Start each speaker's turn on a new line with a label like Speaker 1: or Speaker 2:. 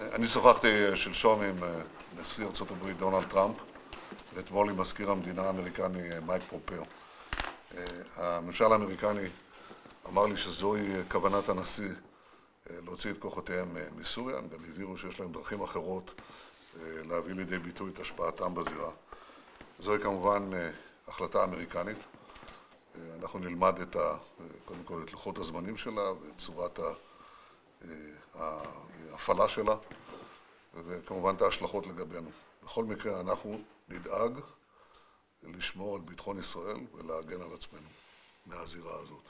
Speaker 1: אני שוחחתי שלשום עם נשיא ארה"ב דונלד טראמפ ואתמול עם מזכיר המדינה האמריקני מייק פומפאו. הממשל האמריקני אמר לי שזוהי כוונת הנשיא להוציא את כוחותיהם מסוריה, הם גם הבהירו שיש להם דרכים אחרות להביא לידי ביטוי את השפעתם בזירה. זוהי כמובן החלטה אמריקנית, אנחנו נלמד את ה... קודם כל את לוחות הזמנים שלה ואת צורת ההפעלה שלה וכמובן את ההשלכות לגבינו. בכל מקרה אנחנו נדאג לשמור על ביטחון ישראל ולהגן על עצמנו מהזירה הזאת.